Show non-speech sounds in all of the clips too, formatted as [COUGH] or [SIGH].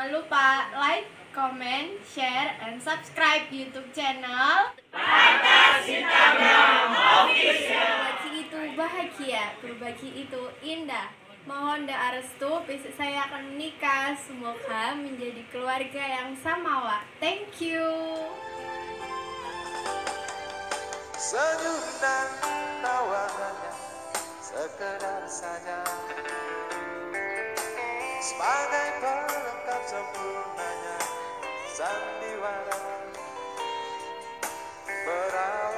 Jangan lupa like, comment, share, and subscribe YouTube channel. Berbagi itu bahagia, berbagi itu indah. Mohon doa restu, besok saya akan menikah. Semoga menjadi keluarga yang samawa. Thank you. Senyum dan tawarannya sekedar saja Sebagai sempurnanya sandiwara. Berawal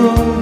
terkurung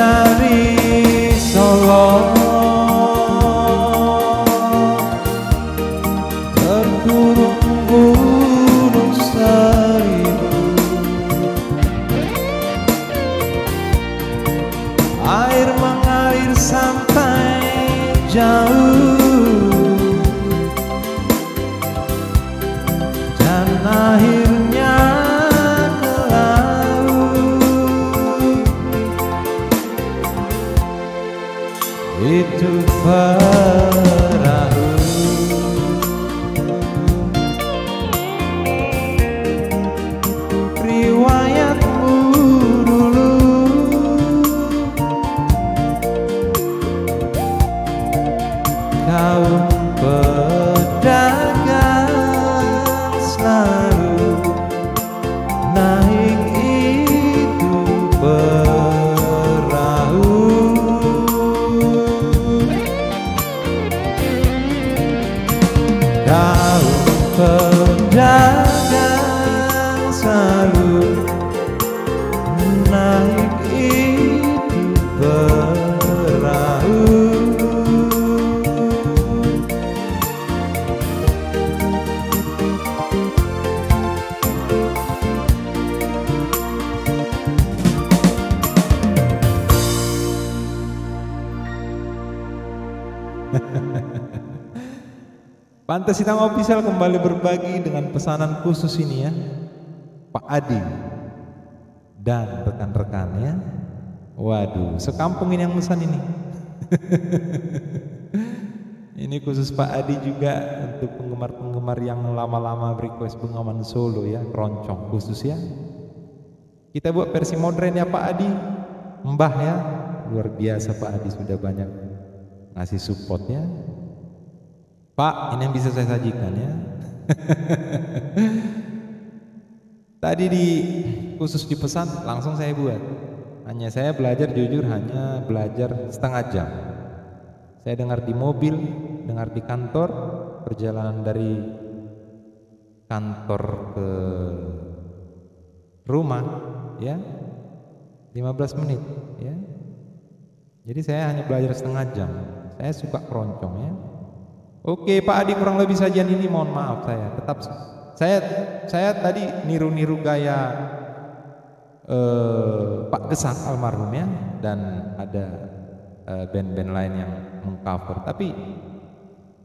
airmu Hitam Official kembali berbagi dengan pesanan khusus ini ya. Pak Adi dan rekan-rekannya Waduh, sekampung ini yang pesan ini. [LAUGHS] Ini khusus Pak Adi juga untuk penggemar-penggemar yang lama-lama request Bengawan Solo ya Keroncong khusus ya. Kita buat versi modern ya Pak Adi. Mbah ya Luar biasa Pak Adi sudah banyak ngasih supportnya Pak, ini yang bisa saya sajikan ya. [LAUGHS] Tadi di khusus dipesan langsung saya buat. Hanya saya belajar jujur hanya belajar setengah jam. Saya dengar di mobil, dengar di kantor, perjalanan dari kantor ke rumah ya 15 menit ya. Jadi saya hanya belajar setengah jam. Saya suka keroncong ya. Oke Pak Adi kurang lebih sajian ini mohon maaf saya. Tetap saya saya tadi niru-niru gaya eh, Pak Gesang almarhum ya dan ada eh, band-band lain yang mengcover. Tapi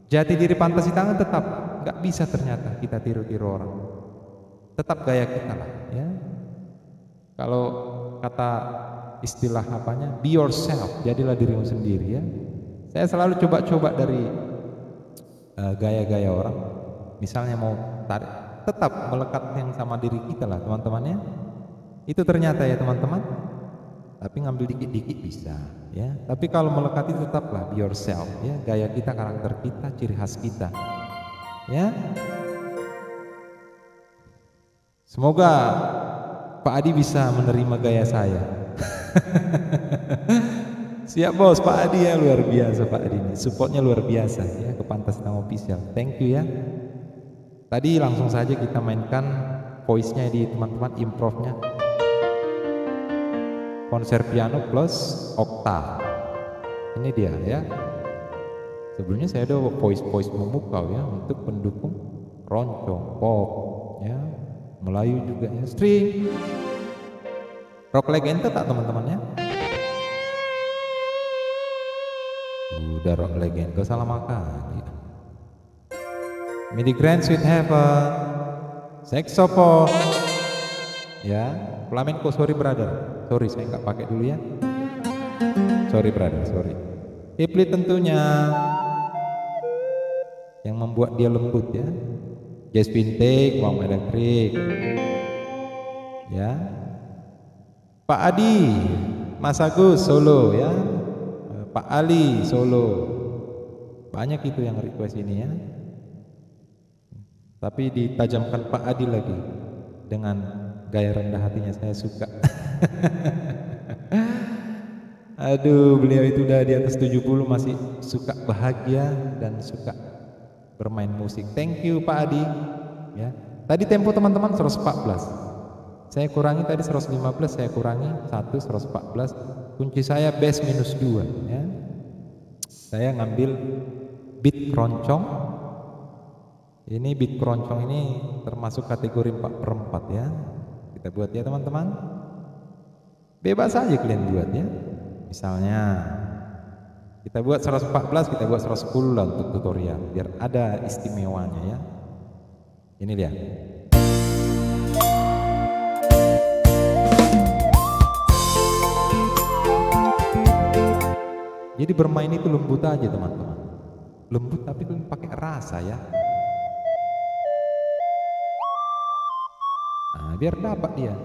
jati diri Pantas Tangan tetap nggak bisa ternyata kita tiru-tiru orang. Tetap gaya kita lah ya. Kalau kata istilah apanya be yourself jadilah dirimu sendiri ya. Saya selalu coba-coba dari gaya-gaya orang. Misalnya mau tarik tetap melekat yang sama diri kita lah teman-temannya itu ternyata ya teman-teman. Tapi ngambil dikit-dikit bisa ya. Tapi kalau melekat itu tetaplah be yourself ya. Gaya kita karakter kita ciri khas kita ya. Semoga Pak Adi bisa menerima gaya saya [LAUGHS] Siap bos, Pak Adi ya luar biasa Pak Adi ini. Supportnya luar biasa ya ke Pantas Tang Official. Thank you ya. Tadi langsung saja kita mainkan voice-nya di teman-teman improvnya. Konser piano plus oktav. Ini dia ya. Sebelumnya saya ada voice-voice memukau ya untuk pendukung roncong, pop, ya, Melayu juga ya, string. Rock legenda tak teman-teman Udah rock legend, gak salah makan. Ya. Midi Grand Sweet Heaven, Saxophone, ya, flamenco sorry brother, sorry saya nggak pakai dulu ya. Sorry brother, sorry. Hipli tentunya yang membuat dia lembut ya. Jazz Vintage, Wang Elektrik, ya. Pak Adi, Mas Agus Solo ya. Pak Ali Solo. Banyak itu yang request ini ya. Tapi ditajamkan Pak Adi lagi. Dengan gaya rendah hatinya saya suka. [LAUGHS] Aduh beliau itu udah di atas 70 masih suka bahagia dan suka bermain musik. Thank you Pak Adi. Ya. Tadi tempo teman-teman 114 saya kurangi tadi 115 saya kurangi 1 114 kunci saya bass minus 2 ya. Saya ngambil beat keroncong. Ini beat keroncong ini termasuk kategori 4 per 4 ya. Kita buat ya teman-teman. Bebas aja kalian buat ya. Misalnya kita buat 114, kita buat 110 lah untuk tutorial biar ada istimewanya ya. Ini dia. Jadi bermain itu lembut aja teman-teman. Lembut tapi kan pakai rasa ya. Nah, biar dapat dia.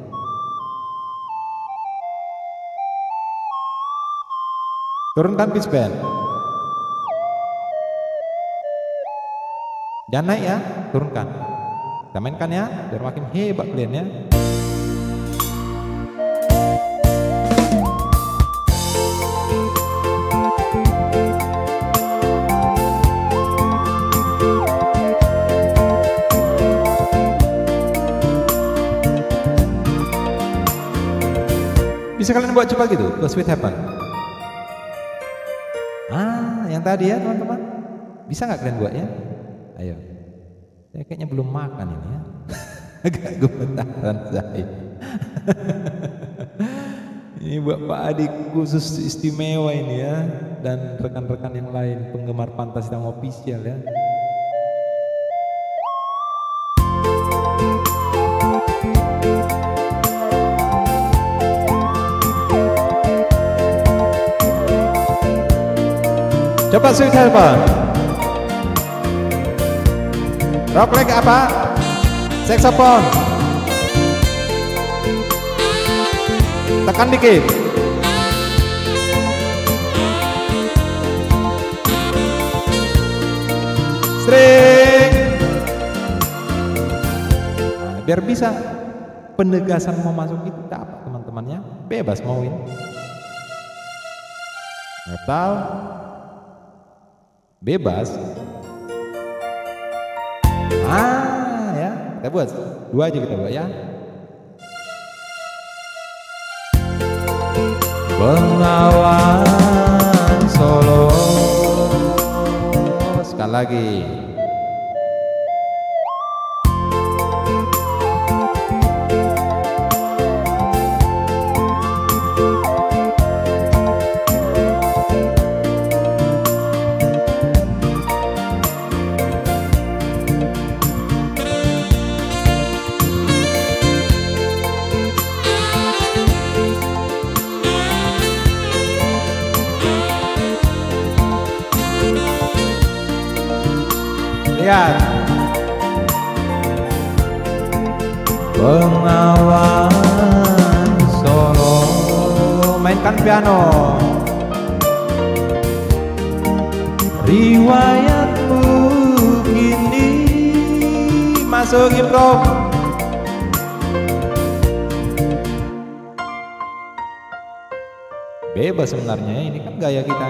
Turunkan pitch bend. Jangan naik ya, turunkan. Kita mainkan ya, biar makin hebat kalian ya. Kalian buat coba gitu, ke Sweet Happen. Ah, yang tadi ya teman-teman. Bisa nggak kalian buat ya? Ayo. Saya kayaknya belum makan ini ya. [LAUGHS] Agak gemetaran saya. [LAUGHS] ini buat Pak Adi khusus istimewa ini ya. Dan rekan-rekan yang lain penggemar pantas yang official ya. Coba sweet helper. Rock leg apa? Saxophone. Tekan dikit. String. Nah, biar bisa penegasan mau masuk itu apa teman-temannya bebas mauin metal bebas. Ah ya. Kita buat. Dua aja kita buat ya. Bengawan Solo. Sekali lagi Bengawan Solo. Mainkan piano. Riwayatmu kini masuk improv. Bebas sebenarnya ini kan gaya kita.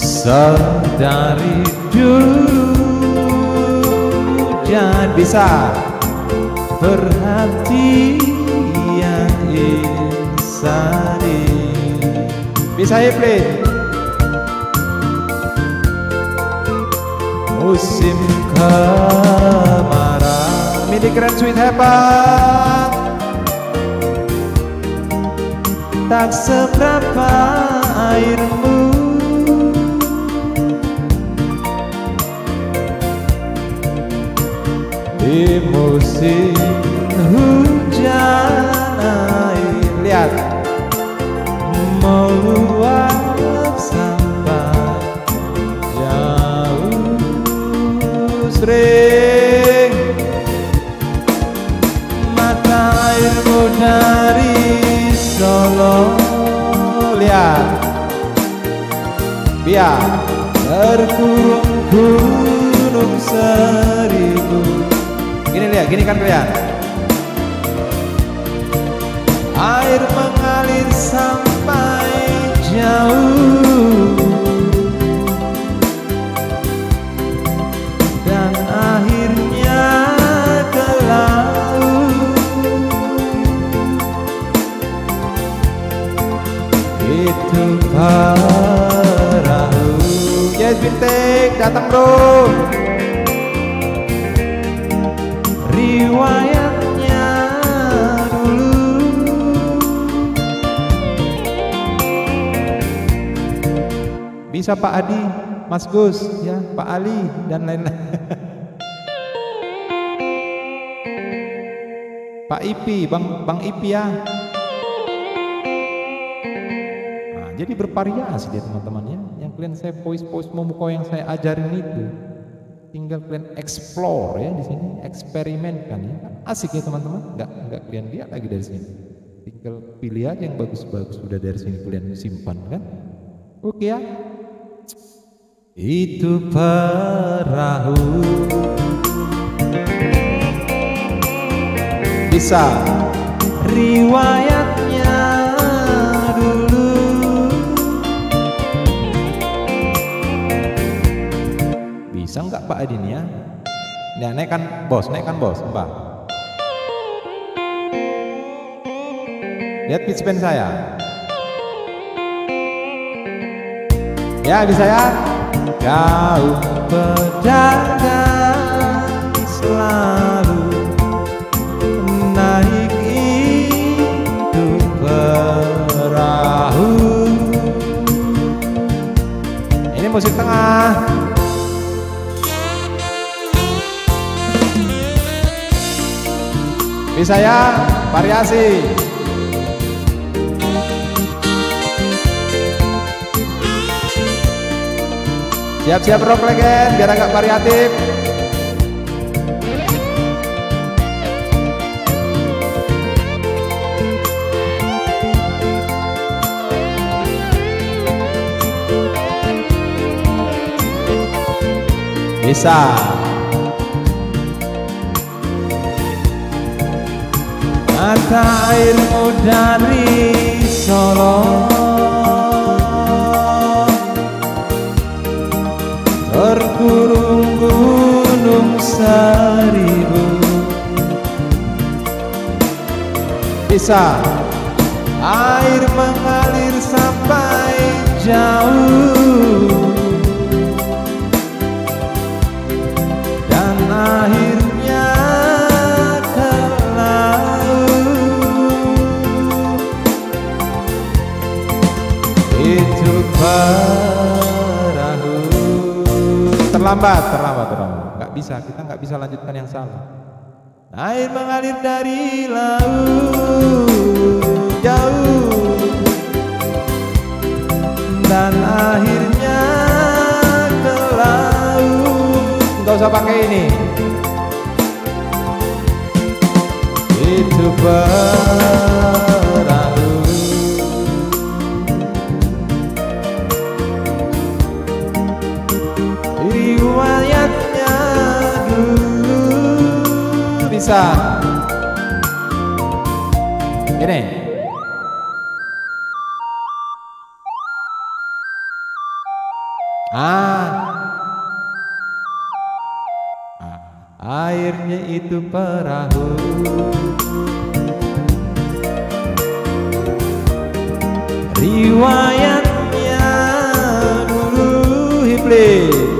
Sedari dulu jangan bisa perhatian insani. Bisa ya play Musim kemarau. Midi keren sweet hebat Tak seberapa airmu musim hujan air. Lihat. Meluap sampai jauh. Sering. Mata airmu dari Solo. Lihat. Biar terkurung gunung seribu Gini lihat, gini kan kalian. Air mengalir sampai jauh dan akhirnya ke laut. Itu perahu. Yes, Bintek, datang bro. Riwayatnya dulu bisa Pak Adi, Mas Gus, ya Pak Ali dan lain-lain. [LAUGHS] Pak Ipi, Bang Bang Ipi ya. Nah, jadi bervariasi dia teman-teman ya. Yang kalian saya voice-voice memukau yang saya ajarin itu tinggal kalian explore ya di sini eksperimen kan ya. Asik ya teman-teman. Nggak nggak kalian lihat lagi dari sini. Tinggal pilih aja yang bagus-bagus sudah dari sini kalian simpan kan? Oke ya. Itu perahu. Bisa. Riwayatnya Pak Adin ya? Nah, naikkan bos, naikkan bos, Mbak. Lihat pitch pen saya. Ya, bisa ya? Kau pedagang selalu naik itu perahu. Ini musik tengah. Bisa ya, variasi. Siap-siap rock legend biar agak variatif. Bisa. Mata airmu dari Solo. Terkurung gunung seribu. Bisa Itu perahu. Terlambat, terlambat, terlambat. Nggak bisa, kita nggak bisa lanjutkan yang salah Air mengalir dari laut jauh. Dan akhirnya ke laut. Nggak usah pakai ini. Itu perahu Bisa Gini Ah. Airnya itu perahu. Riwayatnya dulu Hiblis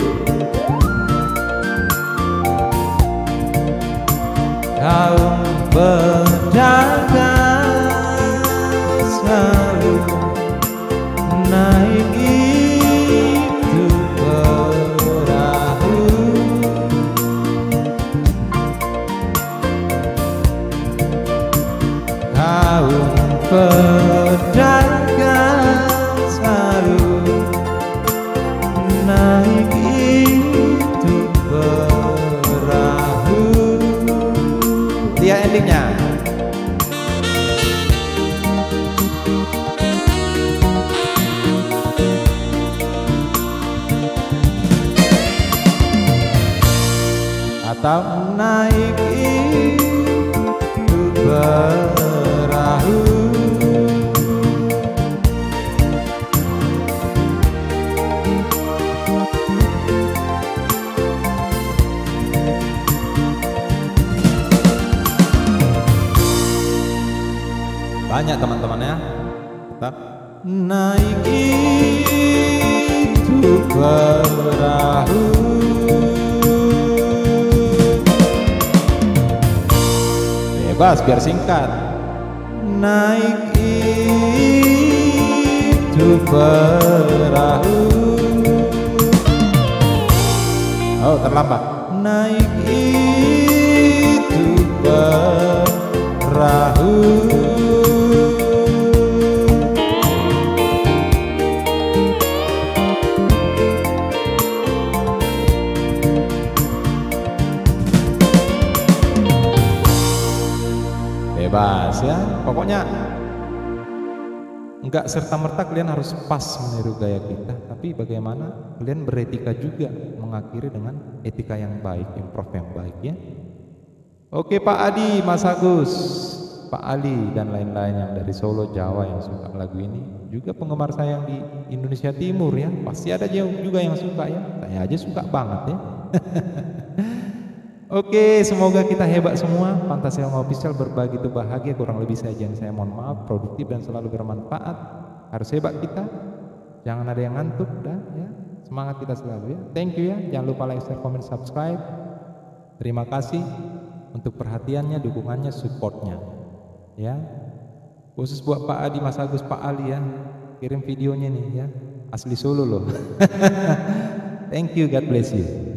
but Banyak teman-temannya. Tetap naik itu perahu. Bebas biar singkat. Naik itu perahu. Oh terlambat. Naik itu Ya, pokoknya Enggak serta merta kalian harus pas meniru gaya kita, tapi bagaimana kalian beretika juga mengakhiri dengan etika yang baik, improv yang baik ya. Oke Pak Adi, Mas Agus, Pak Ali dan lain-lain yang dari Solo, Jawa yang suka lagu ini, juga penggemar saya yang di Indonesia Timur ya, pasti ada juga yang suka ya. Saya aja suka banget ya. [LAUGHS] Oke, semoga kita hebat semua. Fantasi yang official berbagi itu bahagia. Kurang lebih jangan saya mohon maaf. Produktif dan selalu bermanfaat. Harus hebat kita. Jangan ada yang ngantuk, dah ya. Semangat kita selalu ya. Thank you ya. Jangan lupa like, share, comment, subscribe. Terima kasih untuk perhatiannya, dukungannya, supportnya. Ya. Khusus buat Pak Adi, Mas Agus, Pak Ali ya. Kirim videonya nih ya. Asli Solo loh. [LAUGHS] Thank you, God bless you.